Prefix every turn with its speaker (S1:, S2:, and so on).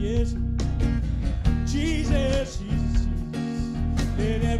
S1: yes. Jesus, Jesus, Jesus,